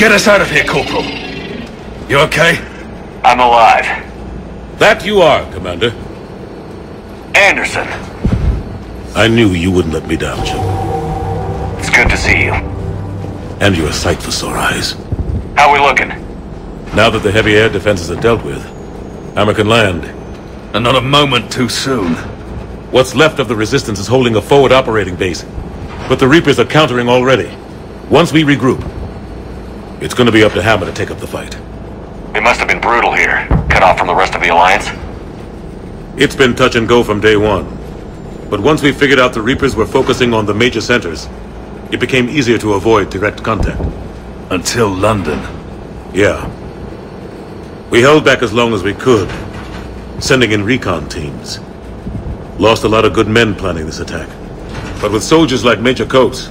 Get us out of here, Corporal. You okay? I'm alive. That you are, Commander. Anderson, I knew you wouldn't let me down, Chip. it's good to see you. And you're a sight for sore eyes. How we looking? Now that the heavy air defenses are dealt with, Hammer can land. And not a moment too soon. What's left of the Resistance is holding a forward operating base. But the Reapers are countering already. Once we regroup, it's gonna be up to Hammer to take up the fight. It must have been brutal here. Cut off from the rest of the Alliance. It's been touch and go from day one. But once we figured out the Reapers were focusing on the major centers, it became easier to avoid direct contact. Until London. Yeah. We held back as long as we could, sending in recon teams. Lost a lot of good men planning this attack. But with soldiers like Major Coates,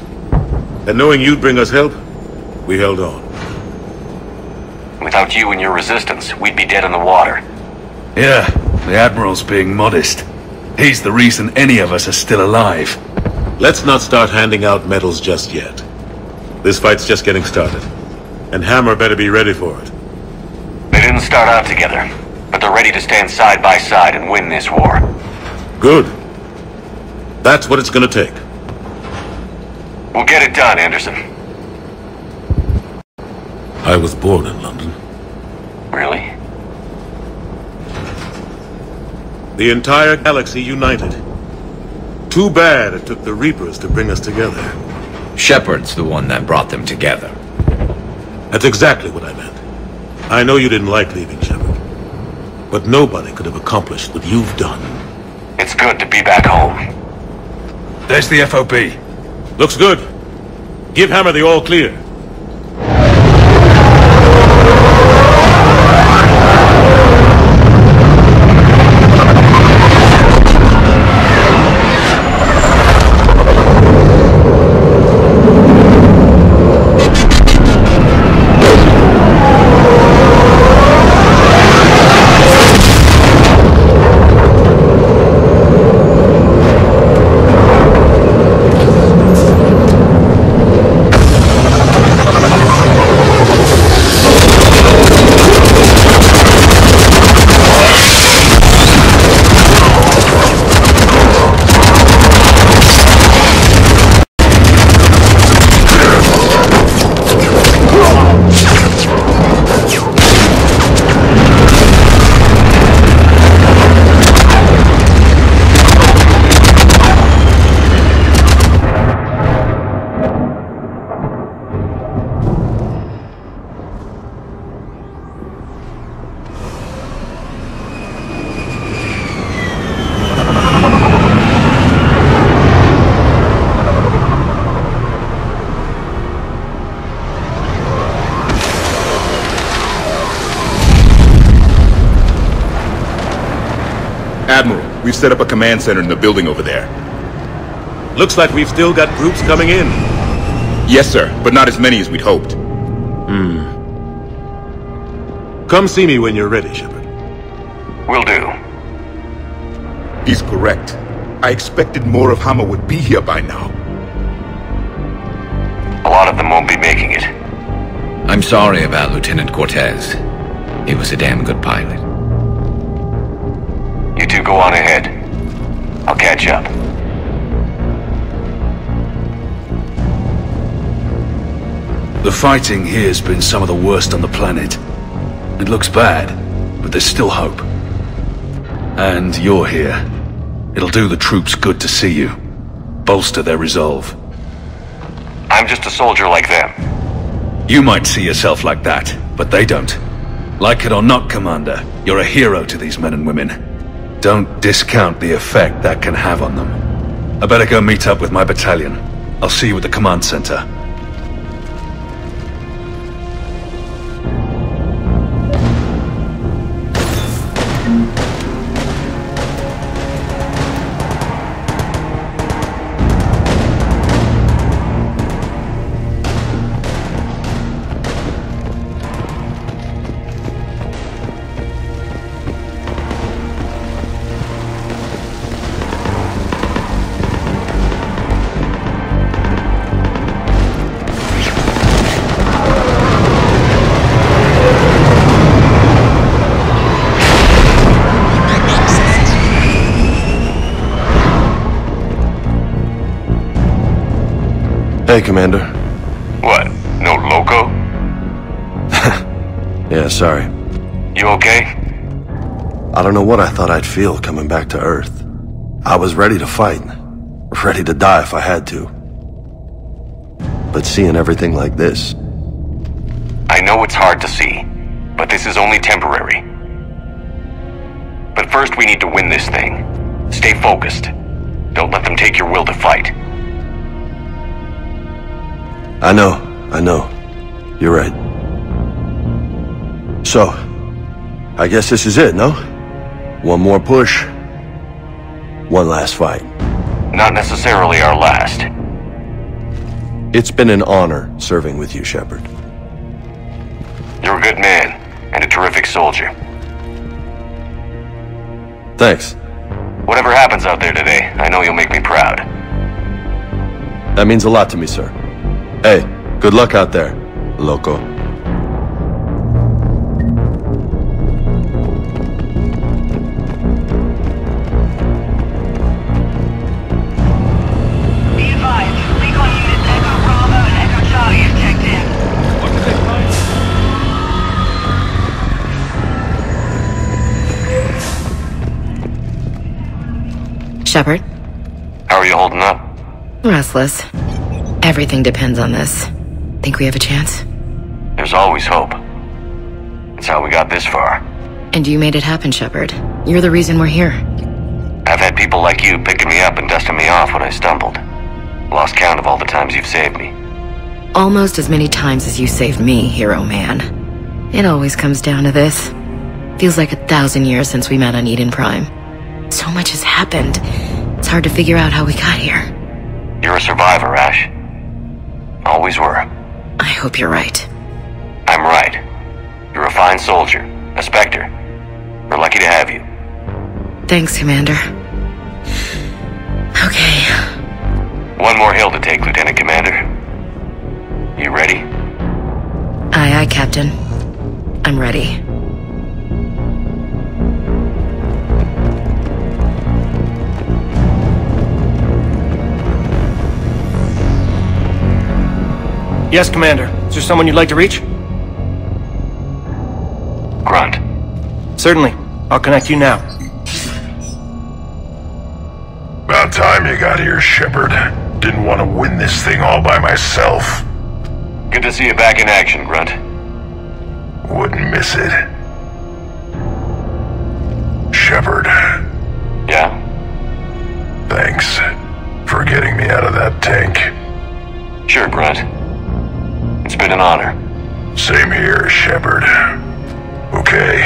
and knowing you'd bring us help, we held on. Without you and your resistance, we'd be dead in the water. Yeah, the Admiral's being modest. He's the reason any of us are still alive. Let's not start handing out medals just yet. This fight's just getting started. And Hammer better be ready for it. They didn't start out together, but they're ready to stand side by side and win this war. Good. That's what it's gonna take. We'll get it done, Anderson. I was born in London. Really? The entire galaxy united. Too bad it took the Reapers to bring us together. Shepard's the one that brought them together. That's exactly what I meant. I know you didn't like leaving Shepard. But nobody could have accomplished what you've done. It's good to be back home. There's the FOB. Looks good. Give Hammer the all clear. Set up a command center in the building over there. Looks like we've still got groups coming in. Yes, sir, but not as many as we'd hoped. Hmm. Come see me when you're ready, Shepard. Will do. He's correct. I expected more of Hammer would be here by now. A lot of them won't be making it. I'm sorry about Lieutenant Cortez. He was a damn good pilot. Go on ahead. I'll catch up. The fighting here's been some of the worst on the planet. It looks bad, but there's still hope. And you're here. It'll do the troops good to see you. Bolster their resolve. I'm just a soldier like them. You might see yourself like that, but they don't. Like it or not, Commander, you're a hero to these men and women. Don't discount the effect that can have on them. I better go meet up with my battalion. I'll see you at the command center. Commander. What? No Lola? Yeah, sorry. You okay? I don't know what I thought I'd feel coming back to Earth. I was ready to fight. Ready to die if I had to. But seeing everything like this, I know it's hard to see, but this is only temporary. But first we need to win this thing. Stay focused. Don't let them take your will to fight. I know, I know. You're right. So, I guess this is it, no? One more push. One last fight. Not necessarily our last. It's been an honor serving with you, Shepard. You're a good man, and a terrific soldier. Thanks. Whatever happens out there today, I know you'll make me proud. That means a lot to me, sir. Hey, good luck out there, Lola. Be advised, recon units Echo Bravo and Echo Charlie have checked in. Shepard? How are you holding up? Restless. Everything depends on this. Think we have a chance? There's always hope. It's how we got this far. And you made it happen, Shepard. You're the reason we're here. I've had people like you picking me up and dusting me off when I stumbled. Lost count of all the times you've saved me. Almost as many times as you saved me, hero man. It always comes down to this. Feels like a thousand years since we met on Eden Prime. So much has happened. It's hard to figure out how we got here. You're a survivor, Ash. Always were. I hope you're right. I'm right. You're a fine soldier, a Spectre. We're lucky to have you. Thanks, Commander. Okay. One more hill to take, Lieutenant Commander. You ready? Aye, aye, Captain. I'm ready. Yes, Commander. Is there someone you'd like to reach? Grunt. Certainly. I'll connect you now. About time you got here, Shepard. Didn't want to win this thing all by myself. Good to see you back in action, Grunt. Wouldn't miss it. Shepard, Yeah? thanks for getting me out of that tank. Sure, Grunt. It's been an honor. Same here, Shepard. Okay,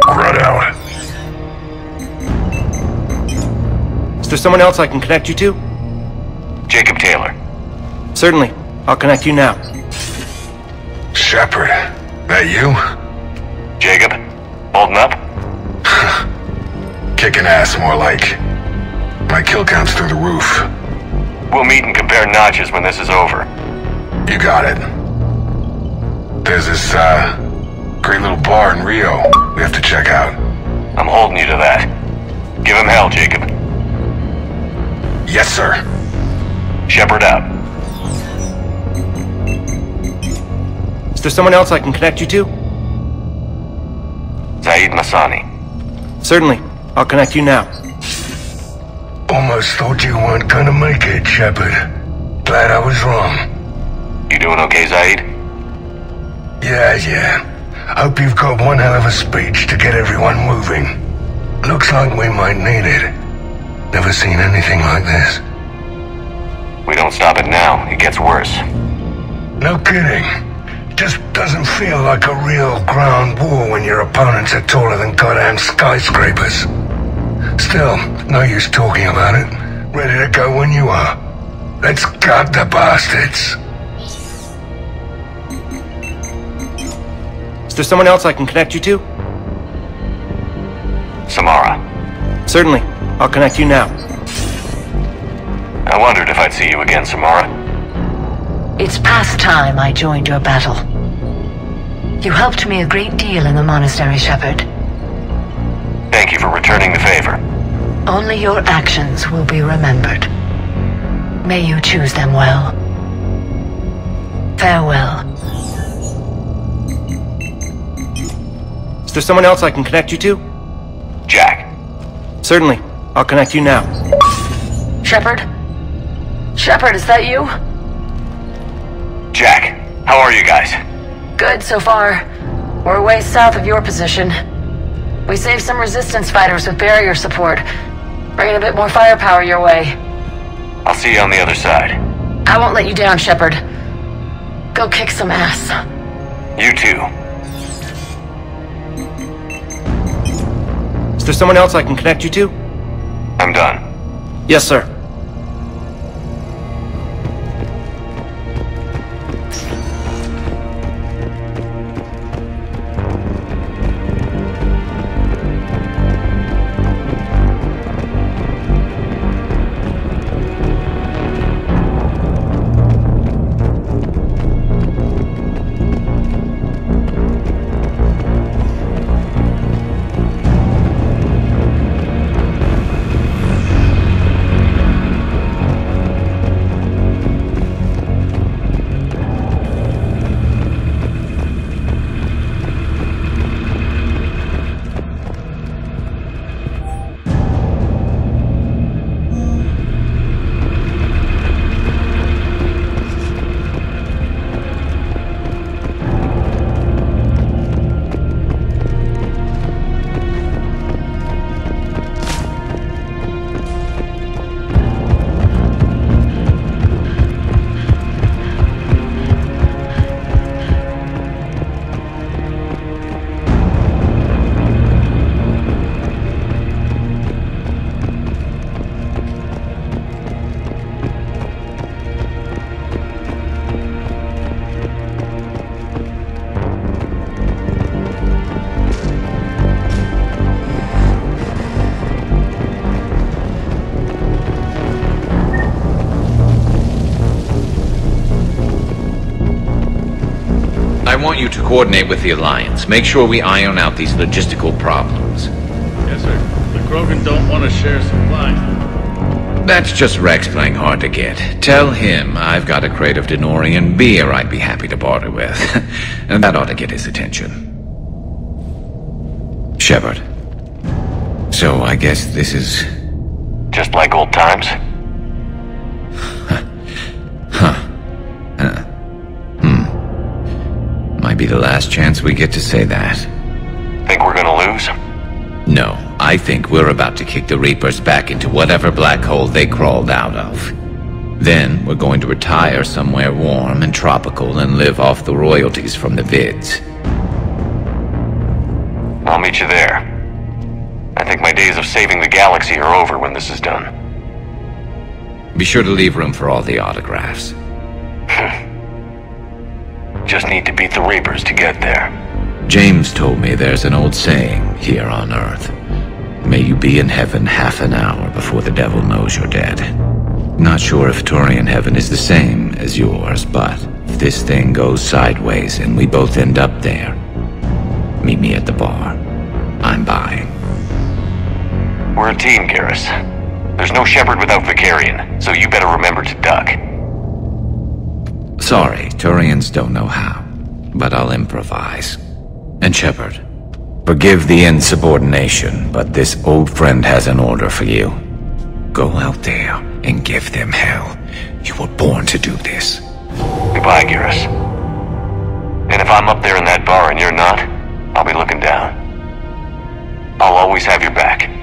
grunt out. Is there someone else I can connect you to? Jacob Taylor. Certainly. I'll connect you now. Shepard, that you? Jacob? Holding up? Kicking ass, more like. My kill count's through the roof. We'll meet and compare notches when this is over. You got it. There's this, uh, great little bar in Rio we have to check out. I'm holding you to that. Give him hell, Jacob. Yes, sir. Shepard out. Is there someone else I can connect you to? Zaeed Massani. Certainly. I'll connect you now. Almost thought you weren't gonna make it, Shepard. Glad I was wrong. You doing okay, Zaid? Yeah, yeah. Hope you've got one hell of a speech to get everyone moving. Looks like we might need it. Never seen anything like this. We don't stop it now, it gets worse. No kidding. Just doesn't feel like a real ground war when your opponents are taller than goddamn skyscrapers. Still, no use talking about it. Ready to go when you are. Let's gut the bastards. There someone else I can connect you to? Samara. Certainly. I'll connect you now. I wondered if I'd see you again, Samara. It's past time I joined your battle. You helped me a great deal in the monastery, Shepard. Thank you for returning the favor. Only your actions will be remembered. May you choose them well. Farewell. There someone else I can connect you to? Jack. Certainly. I'll connect you now. Shepard? Shepard, is that you? Jack, how are you guys? Good so far. We're way south of your position. We saved some resistance fighters with barrier support. Bringing a bit more firepower your way. I'll see you on the other side. I won't let you down, Shepard. Go kick some ass. You too. There someone else I can connect you to? I'm done. Yes, sir. To coordinate with the Alliance. Make sure we iron out these logistical problems. Yes, sir. The Krogan don't want to share supplies. That's just Wrex playing hard to get. Tell him I've got a crate of Denorian beer I'd be happy to barter with. and that ought to get his attention. Shepard. So I guess this is... Just like old times? Might be the last chance we get to say that. Think we're gonna lose? No, I think we're about to kick the Reapers back into whatever black hole they crawled out of. Then we're going to retire somewhere warm and tropical and live off the royalties from the vids. I'll meet you there. I think my days of saving the galaxy are over when this is done. Be sure to leave room for all the autographs. Just need to beat the Reapers to get there. James told me there's an old saying here on Earth. May you be in heaven half an hour before the devil knows you're dead. Not sure if Turian heaven is the same as yours, but if this thing goes sideways and we both end up there, meet me at the bar. I'm buying. We're a team, Garrus. There's no Shepard without Vakarian, so you better remember to duck. Sorry, Turians don't know how, but I'll improvise. And Shepard, forgive the insubordination, but this old friend has an order for you. Go out there and give them hell. You were born to do this. Goodbye, Garrus. And if I'm up there in that bar and you're not, I'll be looking down. I'll always have your back.